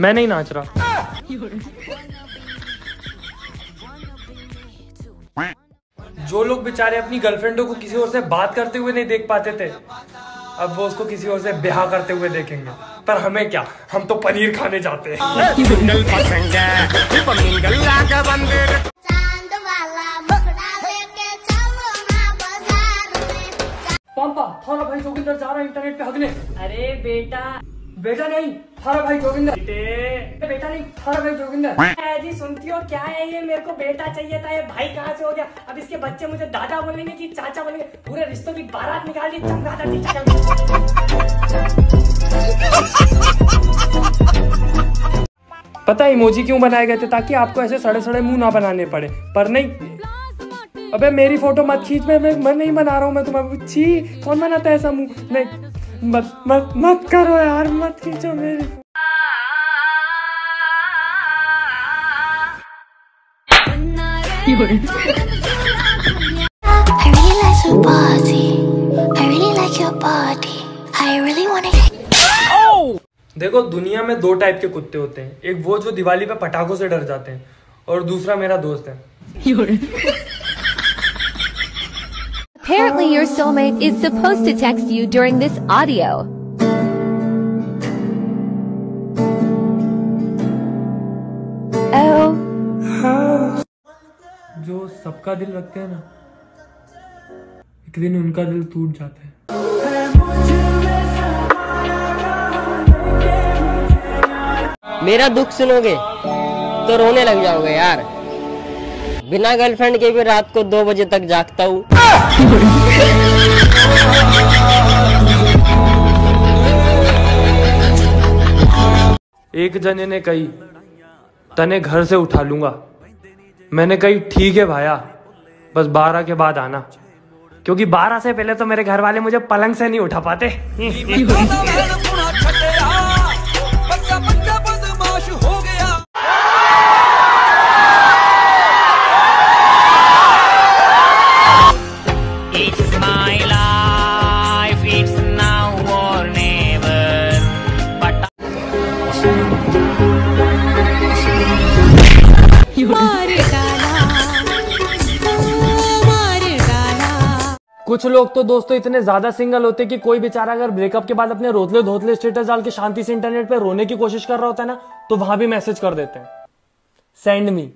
मैं नहीं नाच रहा। जो लोग बेचारे अपनी गर्लफ्रेंडों को किसी और से बात करते हुए नहीं देख पाते थे अब वो उसको किसी और से ब्याह करते हुए देखेंगे। पर हमें क्या? हम तो पनीर खाने जाते हैं। चाँद वाला मुखड़ा लेके चलो ना बाज़ार में। पापा थारा भाई जोगिंदर जा रहा है इंटरनेट पे हगने। अरे बेटा। बेटा नहीं थारा भाई जोगिंदर बेटा नहीं थारा भाई जोगिंदर जी सुनती हो क्या है ये? मेरे को बेटा चाहिए था ये भाई कहाँ से हो गया? अब इसके बच्चे मुझे दादा बोलेंगे कि चाचा बोलेंगे। पूरे रिश्तों की बारात निकाल दी चमगादड़ जी पता है इमोजी क्यों बनाए गए थे? ताकि आपको ऐसे सड़े सड़े मुँह ना बनाने पड़े। पर नहीं अबे मेरी फ़ोटो मत खींच मैं मैं, मैं नहीं बना रहा हूँ मैं तुम्हें छी कौन बनाता है ऐसा मुँह? नहीं। मत मत मत करो यार मत खींचो मेरी I really like your body. I really like your body. I really wanna get देखो दुनिया में दो टाइप के कुत्ते होते हैं एक वो जो दिवाली पे पटाखों से डर जाते हैं और दूसरा मेरा दोस्त है Apparently, your soulmate is supposed to text you during this audio. Oh, जो सबका दिल रखते हैं ना एक दिन उनका दिल टूट जाता है मेरा दुख सुनोगे तो रोने लग जाओगे यार बिना गर्लफ्रेंड के भी रात को दो बजे तक जागता हूँ। एक जने ने कही, तने घर से उठा लूँगा। मैंने कही, ठीक है भाया, बस बारह के बाद आना। क्योंकि बारह से पहले तो मेरे घर वाले मुझे पलंग से नहीं उठा पाते। My life, it's now or never. But कुछ लोग तो दोस्तों इतने ज़्यादा सिंगल होते हैं कि कोई बेचारा अगर ब्रेकअप के बाद अपने रोतले धोतले स्टेटस डाल के शांति से इंटरनेट पे रोने की कोशिश कर रहा होता है ना तो वहाँ भी मैसेज कर देते हैं सेंड मी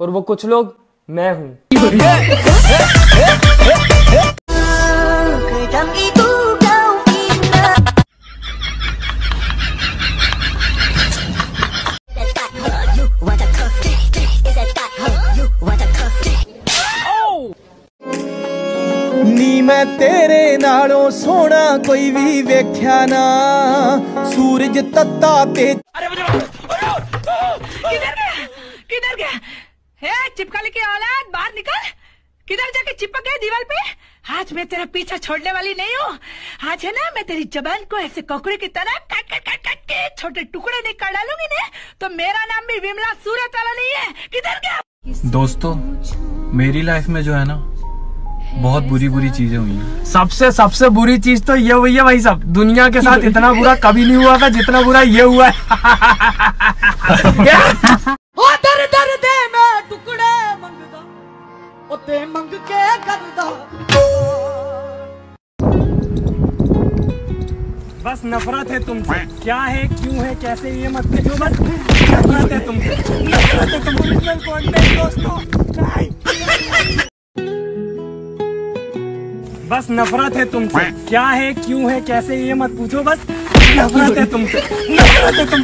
और वो कुछ लोग मैं हूँ ਨੀ ਮੈਂ ਤੇਰੇ ਨਾਲੋਂ ਸੋਹਣਾ ਕੋਈ ਵੀ ਵੇਖਿਆ ਨਾ ਸੂਰਜ ਤੱਤਾ ਤੇ किधर गया किधर गया है चिपकली की औलाद बाहर निकल किधर जाके चिपक गए दीवार पे आज मैं तेरा पीछा छोड़ने वाली नहीं हूँ। आज है ना मैं तेरी जबान को ऐसे ककड़ी की तरह काट काट काट काट के छोटे टुकड़े निकाल डालूँगी ना तो मेरा नाम भी विमला सूरत वाला नहीं है। किधर गया? दोस्तों मेरी लाइफ में जो है ना बहुत बुरी बुरी चीज़ें हुई हैं। सबसे सबसे बुरी चीज़ तो ये हुई है भाई सब दुनिया के साथ इतना बुरा कभी नहीं हुआ था जितना बुरा ये हुआ है। ते मंग के करदा बस नफरत है तुमसे। क्या है क्यों है कैसे ये मत पूछो बस। नफरत है तुमसे। नफरत है तुमसे Original content, दोस्तों बस नफरत है तुमसे। क्या है क्यों है कैसे ये मत पूछो बस। नफरत है तुमसे। नफरत है तुम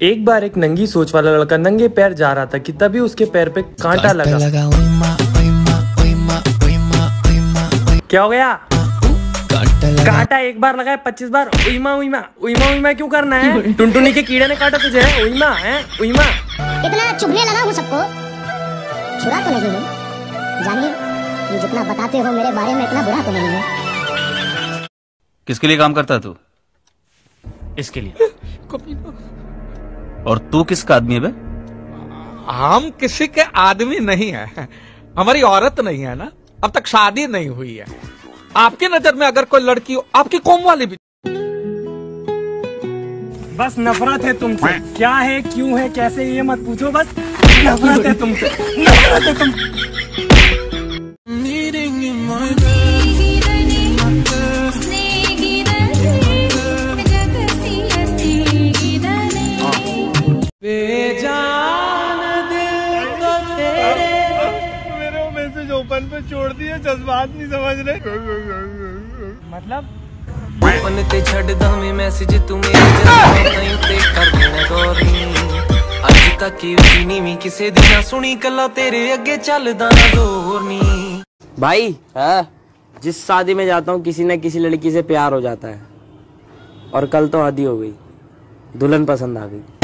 एक बार एक नंगी सोच वाला लड़का नंगे पैर जा रहा था कि तभी उसके पैर पे कांटा लगा क्या हो गया कांटा एक बार लगाए पच्चीस बार उईमा उईमा उईमा उईमा क्यों करना है टुनटुनी के कीड़े ने काटा तुझे है उईमा है उईमा इतना चुभने लगा हूँ सबको छुरा तो नहीं हूँ जानिए जितना बताते हो मेरे बारे में इतना बुरा तो नहीं है किसके लिए काम करता है तू इसके लिए और तू किसका आदमी है बे? हम किसी के आदमी नहीं है। हमारी औरत नहीं है ना? अब तक शादी नहीं हुई है। आपकी नज़र में अगर कोई लड़की हो आपकी कौम वाली भी बस नफरत है तुमसे। क्या है क्यों है कैसे ये मत पूछो बस। नफरत है तुमसे। नफरत है तुम वो मैसेज ओपन पे छोड़ दिए जज्बात नहीं समझ रहे मतलब ओपन ते छड़दा मैं मैसेज तू मेरे ਜਜ਼ਬਾਤਾਂ ਉੱਤੇ ਕਰ ਦੇਣਾ ਗੌਰ ਨੀ ਅੱਜ ਤੱਕ ਹੀ ਉੱਚੀ ਨੀਵੀਂ ਕਿਸੇ ਦੀ ਨਾ ਸੁਣੀ ਕੱਲਾ ਤੇਰੇ ਅੱਗੇ ਚੱਲਦਾ ਨਾ ਜ਼ੋਰ ਨੀ भाई हाँ जिस शादी में जाता हूँ किसी न किसी लड़की से प्यार हो जाता है और कल तो आदि हो गई दुल्हन पसंद आ गई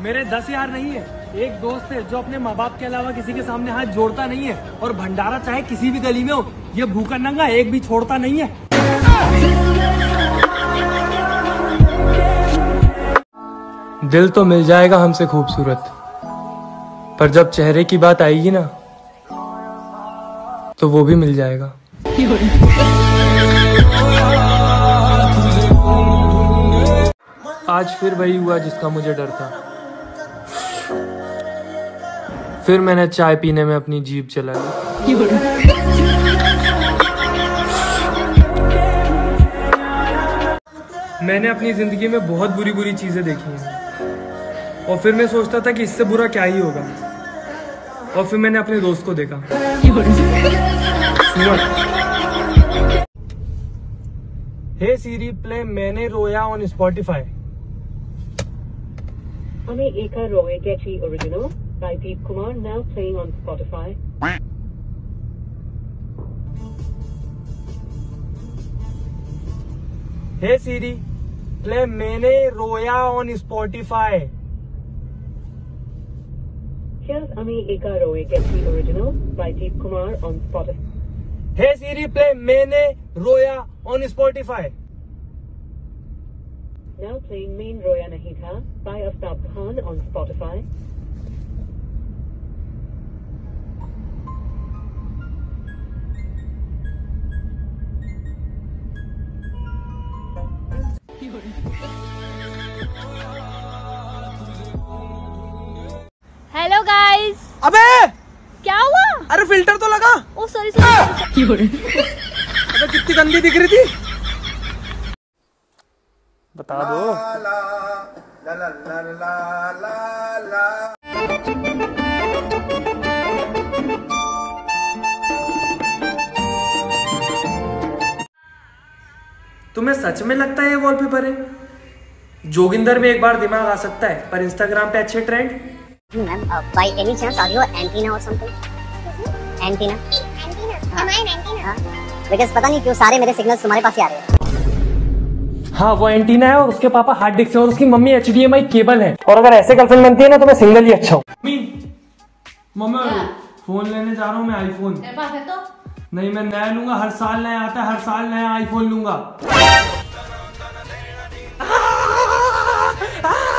मेरे दस यार नहीं है। एक दोस्त है जो अपने माँ बाप के अलावा किसी के सामने हाथ जोड़ता नहीं है और भंडारा चाहे किसी भी गली में हो, ये भूखा नंगा एक भी छोड़ता नहीं है। दिल तो मिल जाएगा हमसे खूबसूरत, पर जब चेहरे की बात आएगी ना तो वो भी मिल जाएगा। आज फिर वही हुआ जिसका मुझे डर था। फिर मैंने चाय पीने में अपनी जीभ चलाई मैंने अपनी ज़िंदगी में बहुत बुरी बुरी चीज़ें देखी हैं। और फिर मैं सोचता था कि इससे बुरा क्या ही होगा। और फिर मैंने अपने दोस्त को देखा। हे सीरी प्ले मैंने रोया on Spotify Ame Eka Roy Getty original by Deep Kumar now playing on Spotify. Hey Siri play मैंने रोया on Spotify Here's Ame Eka Roy Getty original by Deep Kumar on Spotify. Hey Siri play मैंने रोया on Spotify Now playing Main Roya Nahita by Aftab Khan on Spotify. Hello guys अबे! क्या हुआ? अरे filter तो लगा। ओ sorry sorry अबे कितनी गंदी दिख रही थी। बता दो। तुम्हें सच में लगता है ये वॉलपेपर है? जोगिंदर में एक बार दिमाग आ सकता है पर इंस्टाग्राम पे अच्छे trend ma'am by any chance are you antenna और something antenna antenna I N antenna because पता नहीं क्यों सारे मेरे सिग्नल्स तुम्हारे पास ही आ रहे हैं। हाँ वो एंटीना है और उसके पापा हार्ड डिस्क है और उसकी मम्मी एच केबल है। और अगर ऐसे गर्लफ्रेंड बनती है ना तो मैं सिंगल ही अच्छा हूँ। मम्मी फ़ोन लेने जा रहा हूँ मैं आईफोन मेरे पास है तो? नहीं मैं नया लूँगा हर साल नया आता है हर साल नया आईफोन लूँगा।